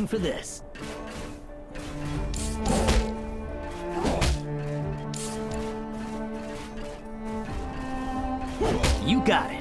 waiting for this. You got it.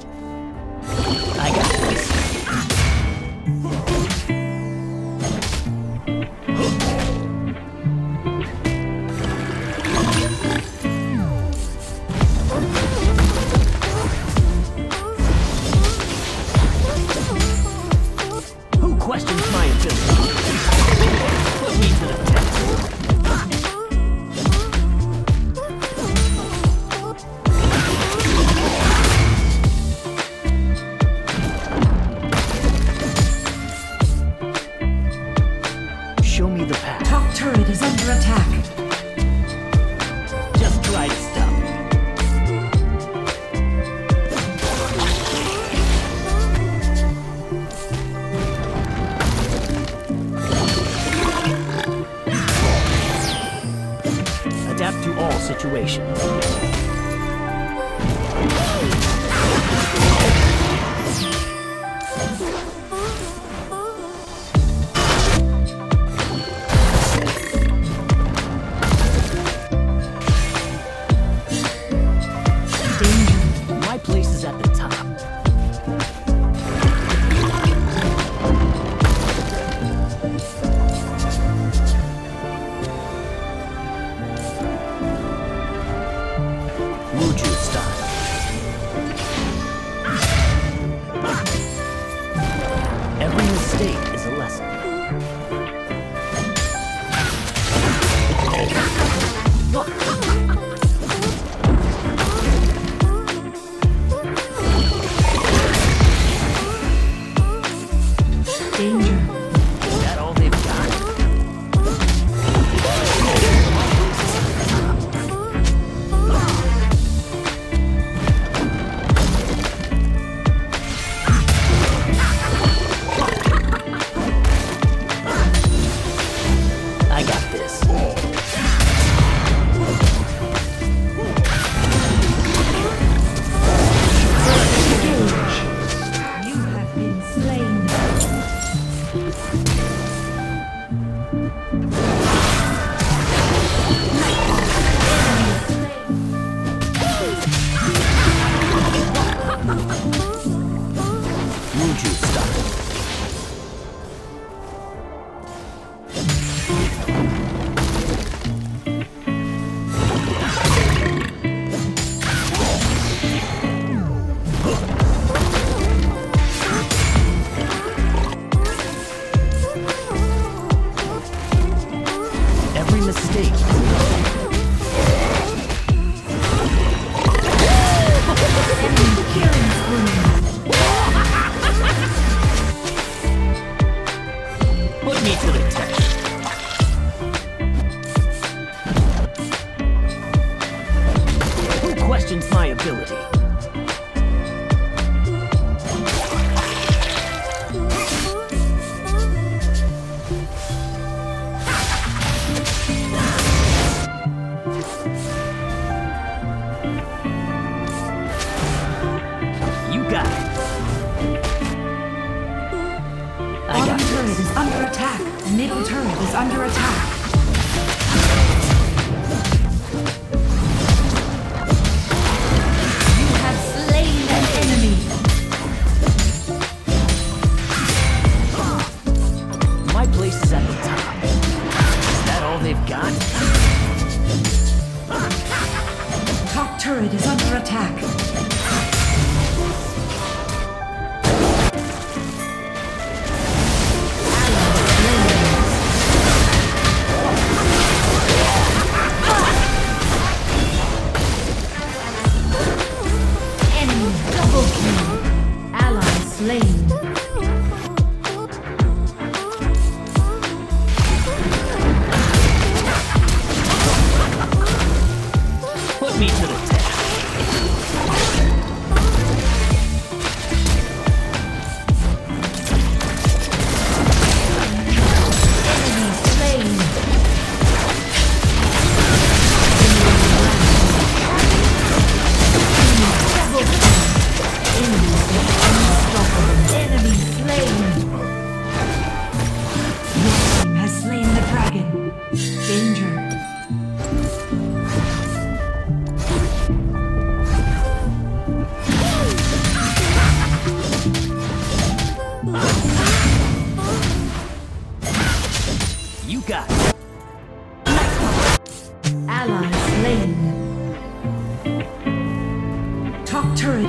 middle turret is under attack.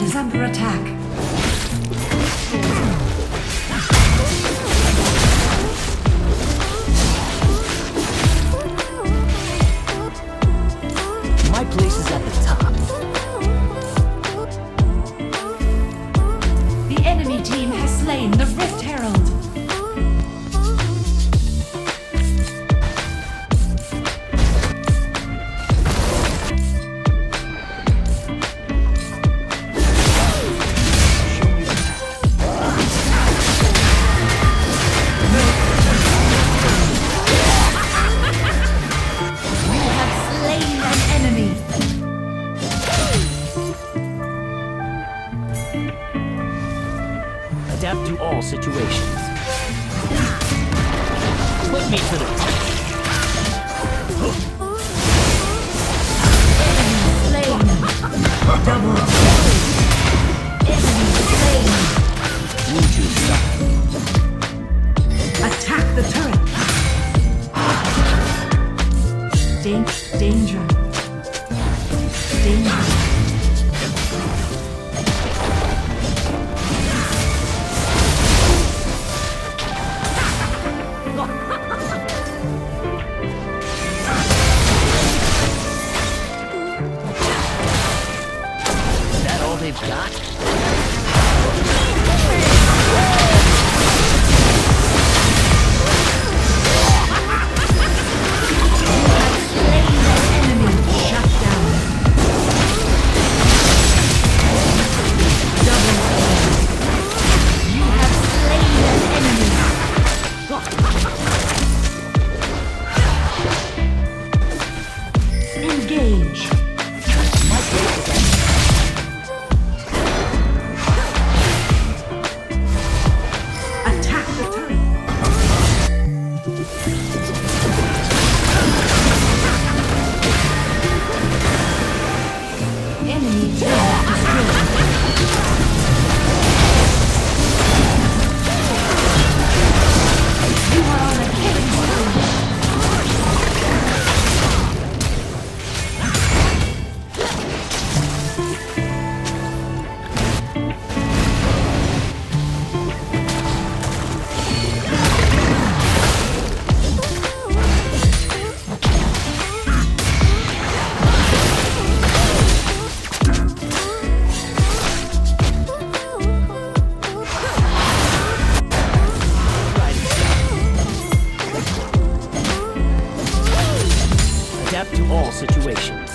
Is under attack. Dan- danger. Danger. All situations.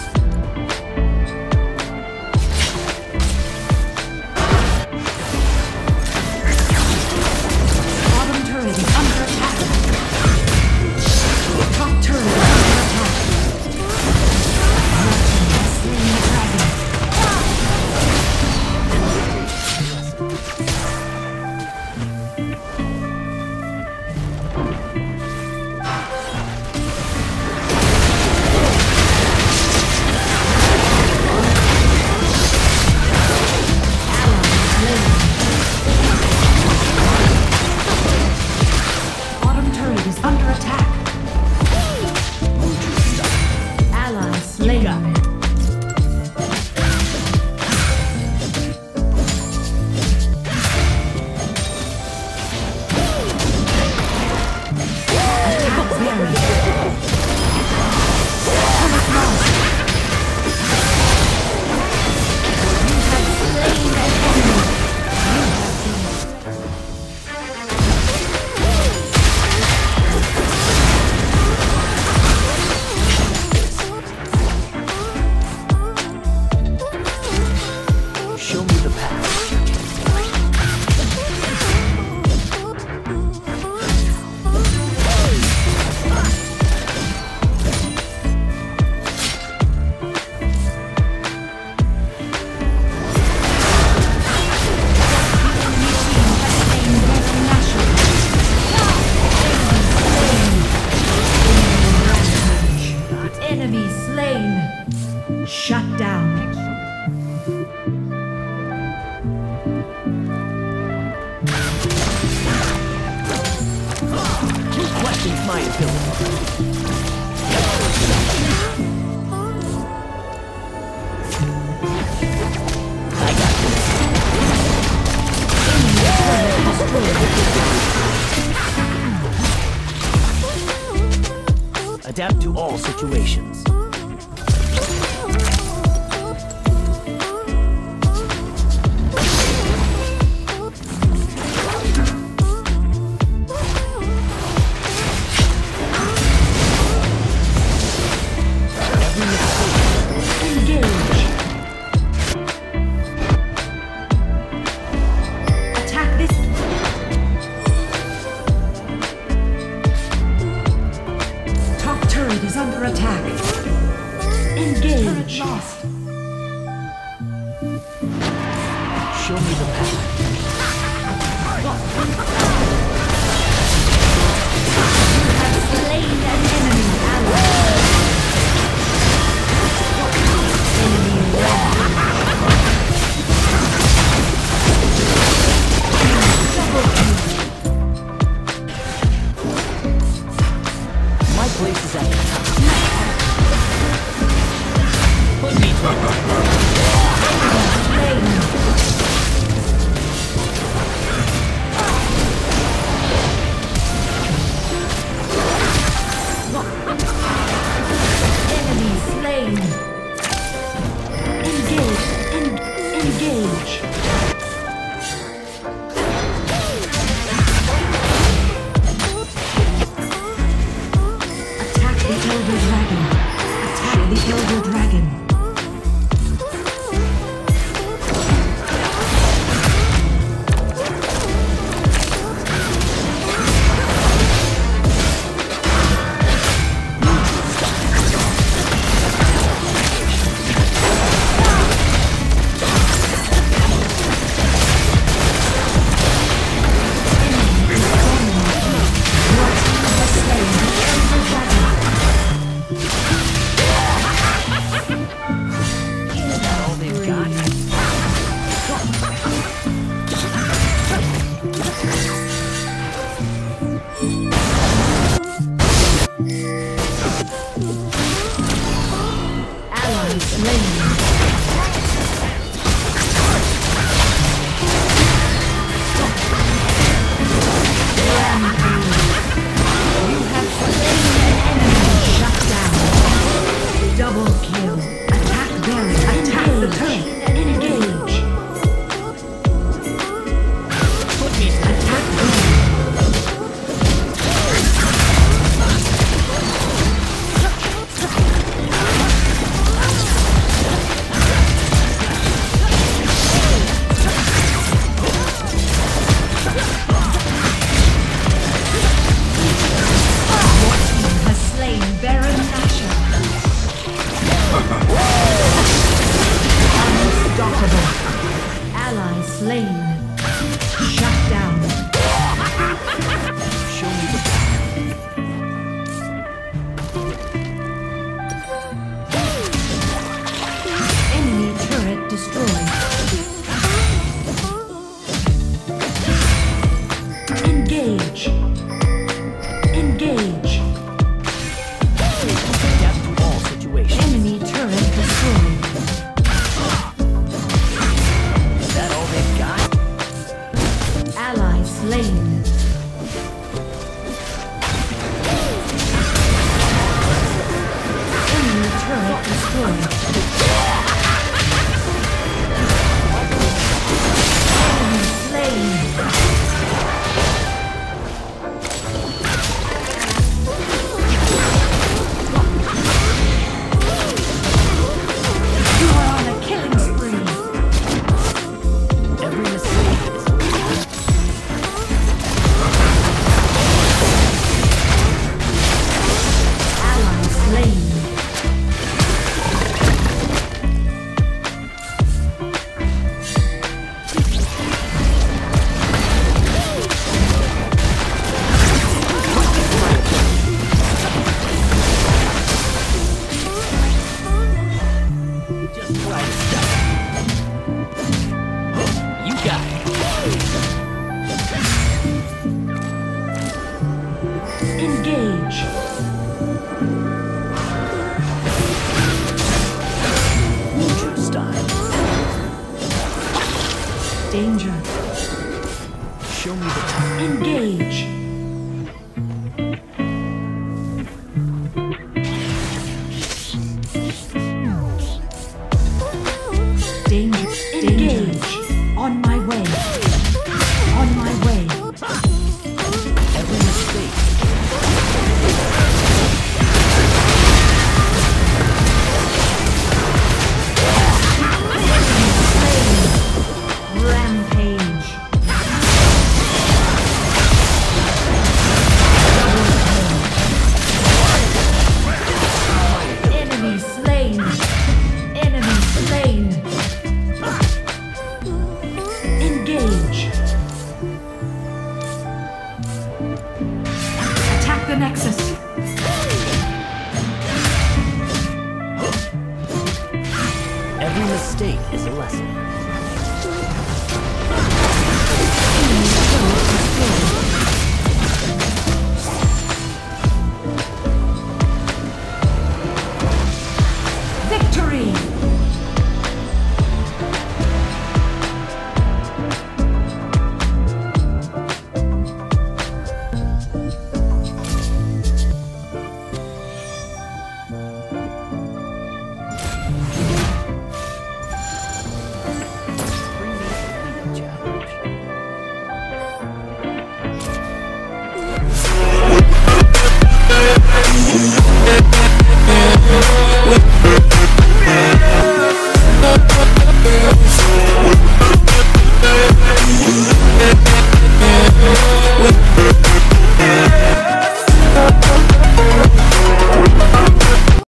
Adapt to all situations. Lost. Slain.